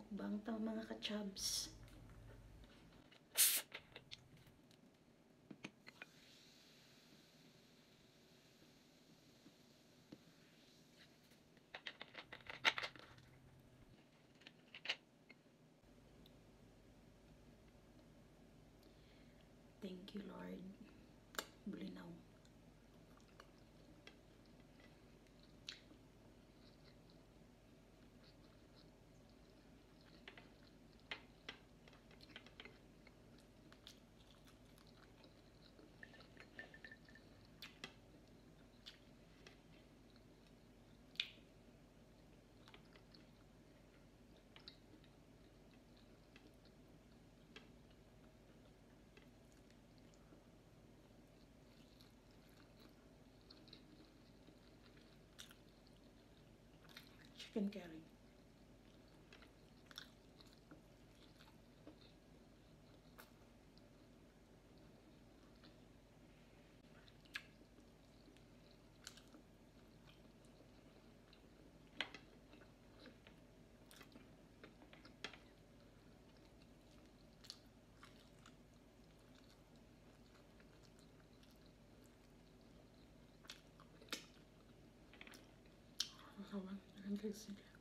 Mukbang tang mga kachubs. Thank you, Lord. Bulinaw. Chicken curry. Kawan, kasih dia.